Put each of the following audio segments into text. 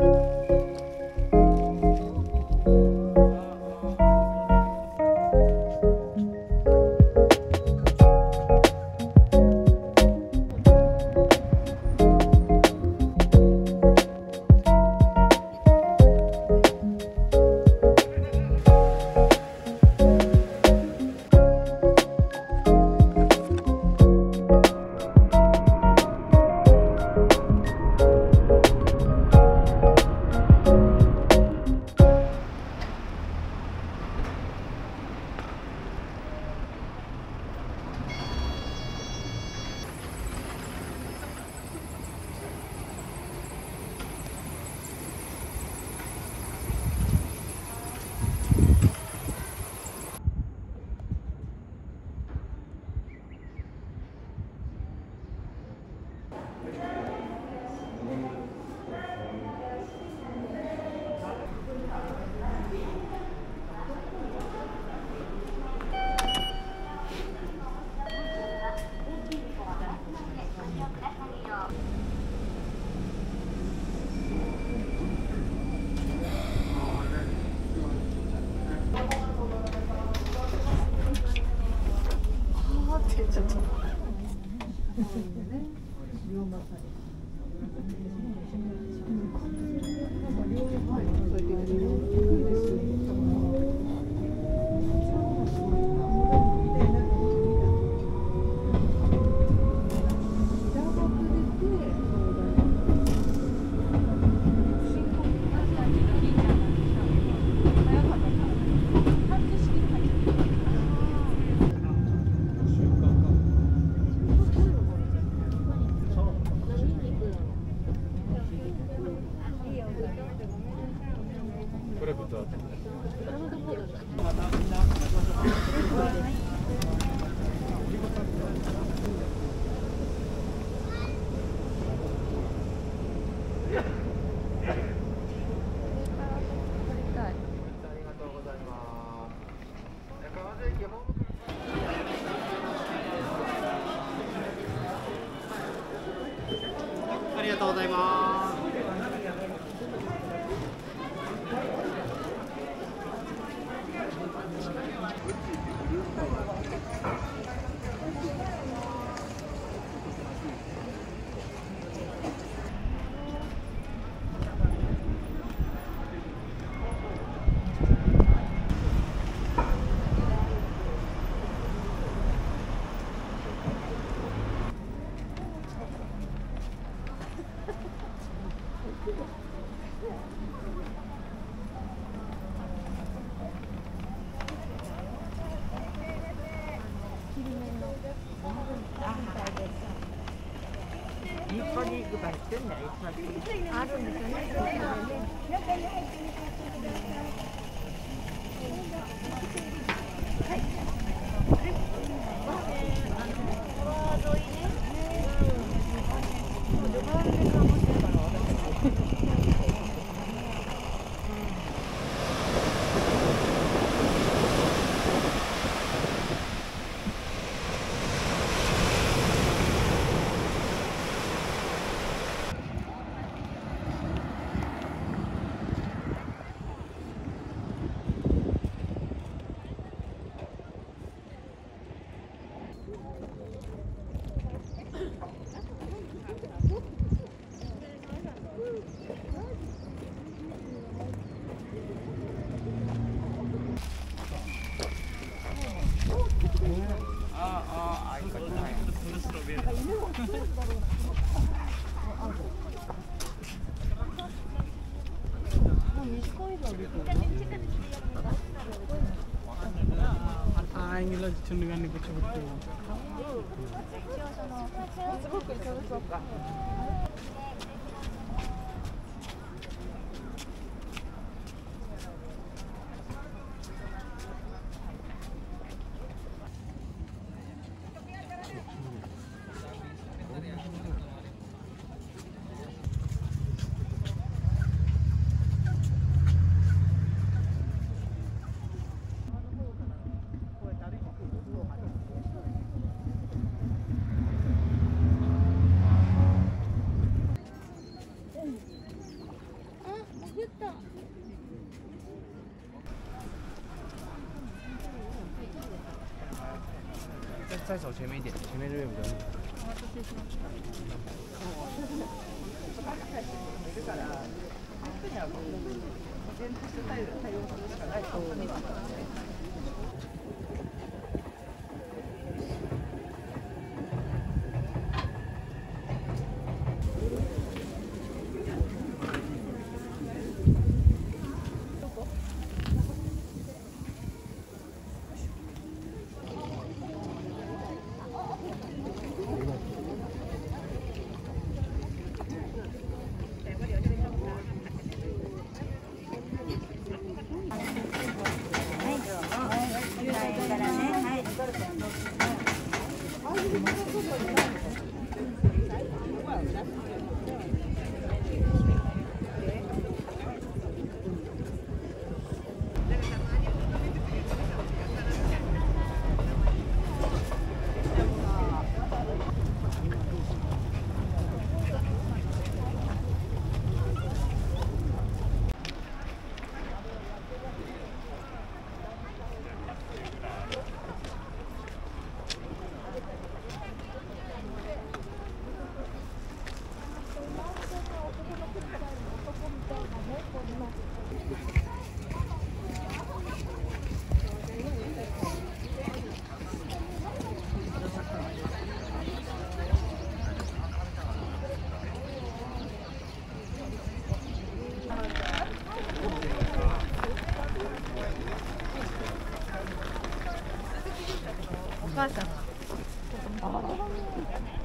あ行くばってんだよ、あるんですよね。ಆಂಗಿಲ್ಲ ಚುಂಡಿಗಣ್ಣಿ ಬಿಟ್ಟು ಬಿಟ್ಟು 再再走前面一点，前面这边比较。我今，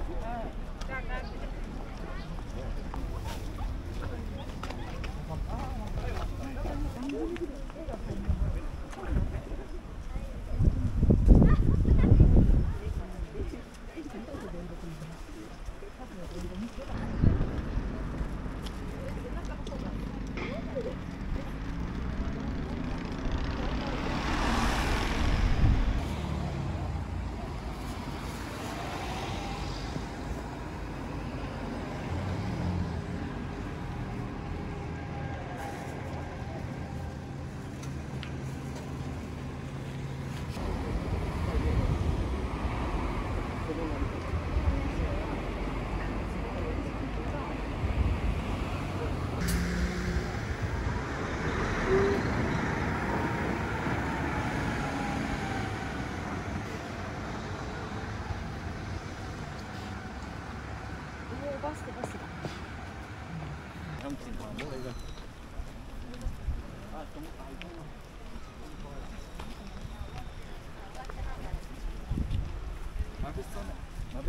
Yeah.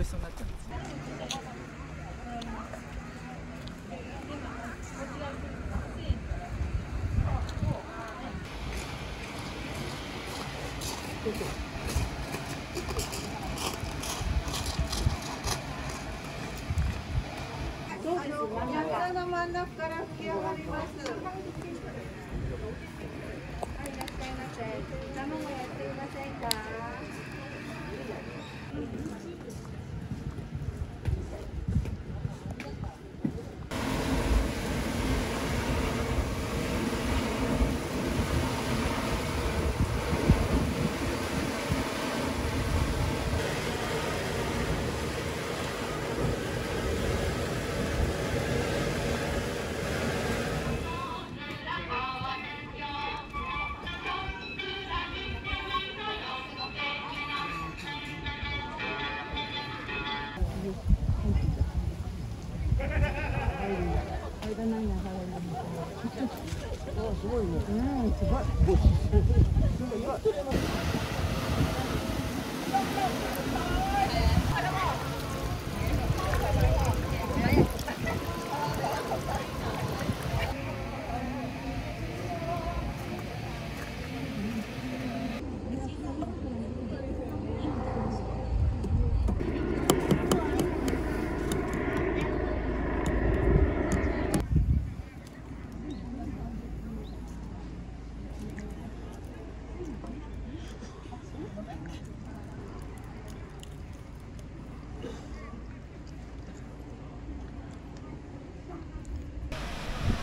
마베ソになっちゃうんですね。山の真ん中から吹き上がります。はい、いらっしゃいませ。卵やっていませんか。すごいね。